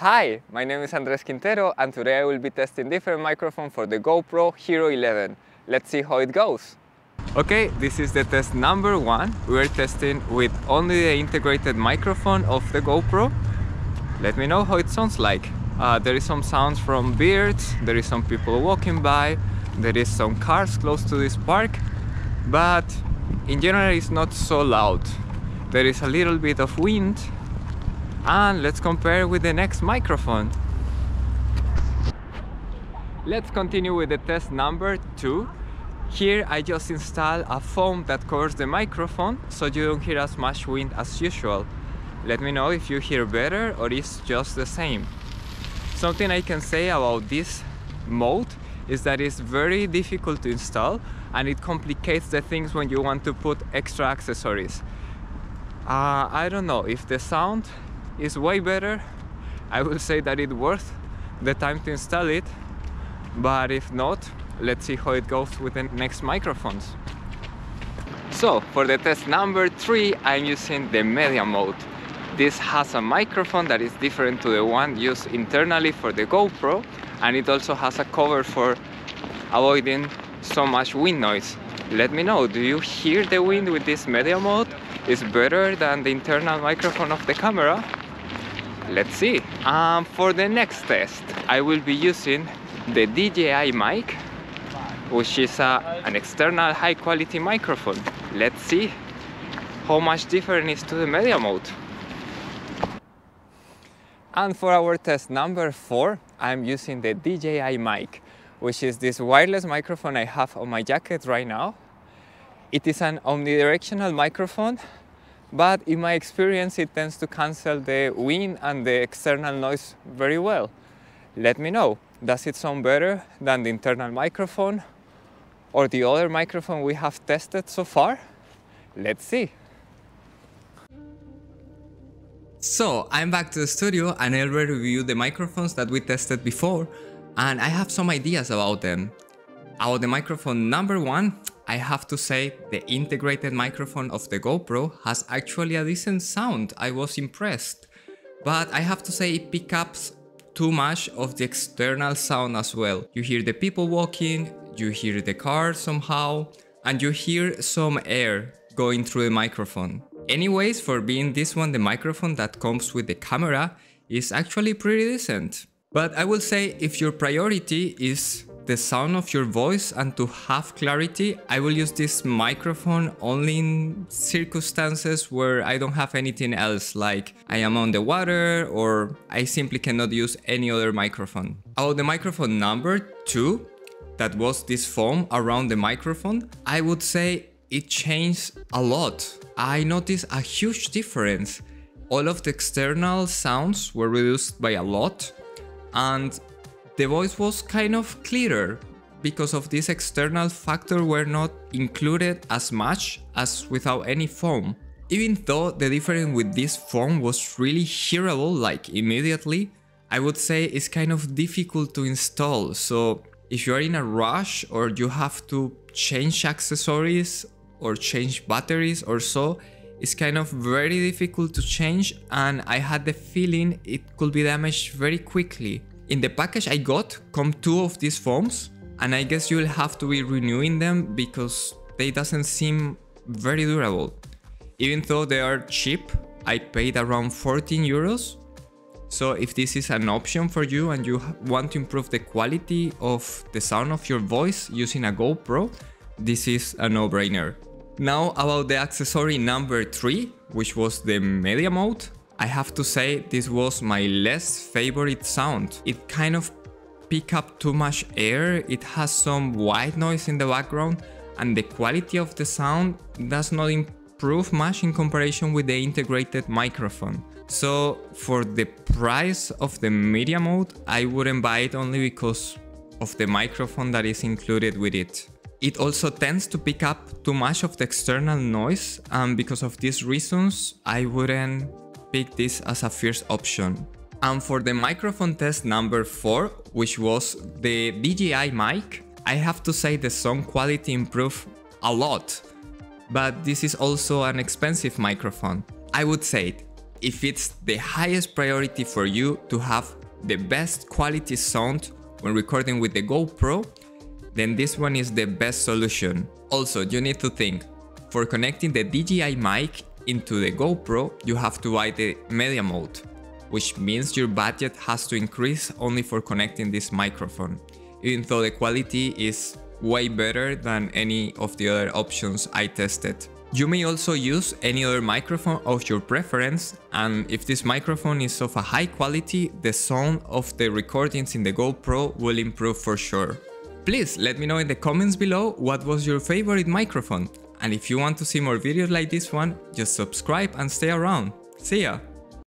Hi, my name is Andres Quintero and today I will be testing different microphone for the GoPro Hero 11. Let's see how it goes. Okay, this is the test number one. We're testing with only the integrated microphone of the GoPro. Let me know how it sounds like. Uh, there is some sounds from birds, there is some people walking by, there is some cars close to this park, but in general it's not so loud. There is a little bit of wind and let's compare with the next microphone. Let's continue with the test number two. Here I just install a foam that covers the microphone so you don't hear as much wind as usual. Let me know if you hear better or it's just the same. Something I can say about this mode is that it's very difficult to install and it complicates the things when you want to put extra accessories. Uh, I don't know if the sound is way better. I will say that it's worth the time to install it. But if not let's see how it goes with the next microphones. So for the test number three I'm using the Media Mod. This has a microphone that is different to the one used internally for the GoPro and it also has a cover for avoiding so much wind noise. Let me know do you hear the wind with this Media Mod? Is better than the internal microphone of the camera let's see. Um, for the next test I will be using the DJI mic which is uh, an external high quality microphone. Let's see how much different is to the Media Mod. And for our test number four I'm using the DJI mic which is this wireless microphone I have on my jacket right now. It is an omnidirectional microphone but in my experience it tends to cancel the wind and the external noise very well. Let me know, does it sound better than the internal microphone or the other microphone we have tested so far? Let's see. So, I'm back to the studio and I already reviewed the microphones that we tested before and I have some ideas about them. About the microphone number one, I have to say the integrated microphone of the GoPro has actually a decent sound, I was impressed. But I have to say it picks up too much of the external sound as well. You hear the people walking, you hear the car somehow, and you hear some air going through the microphone. Anyways, for being this one, the microphone that comes with the camera is actually pretty decent. But I will say if your priority is the sound of your voice and to have clarity, I will use this microphone only in circumstances where I don't have anything else, like I am on the water or I simply cannot use any other microphone. About the microphone number 2, that was this foam around the microphone, I would say it changed a lot. I noticed a huge difference. All of the external sounds were reduced by a lot and the voice was kind of clearer because of this external factor were not included as much as without any foam. Even though the difference with this foam was really hearable like immediately, I would say it's kind of difficult to install so if you are in a rush or you have to change accessories or change batteries or so, it's kind of very difficult to change and I had the feeling it could be damaged very quickly. In the package I got come two of these foams and I guess you'll have to be renewing them because they doesn't seem very durable. Even though they are cheap, I paid around 14 euros. So if this is an option for you and you want to improve the quality of the sound of your voice using a GoPro, this is a no-brainer. Now about the accessory number 3, which was the Media Mod. I have to say this was my less favorite sound. It kind of pick up too much air, it has some white noise in the background and the quality of the sound does not improve much in comparison with the integrated microphone. So for the price of the Media Mod, I wouldn't buy it only because of the microphone that is included with it. It also tends to pick up too much of the external noise and because of these reasons, I wouldn't pick this as a first option. And for the microphone test number 4, which was the DJI mic, I have to say the sound quality improved a lot. But this is also an expensive microphone. I would say if it's the highest priority for you to have the best quality sound when recording with the GoPro, then this one is the best solution. Also, you need to think, for connecting the DJI mic into the GoPro, you have to buy the Media Mod, which means your budget has to increase only for connecting this microphone, even though the quality is way better than any of the other options I tested. You may also use any other microphone of your preference and if this microphone is of a high quality, the sound of the recordings in the GoPro will improve for sure. Please let me know in the comments below what was your favorite microphone and if you want to see more videos like this one, just subscribe and stay around. See ya!